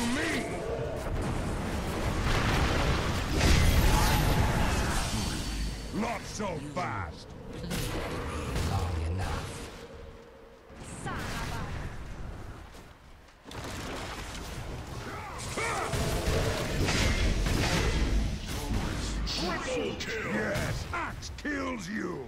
to me! Not so fast! Long enough. Triple kill! Yes, axe kills you!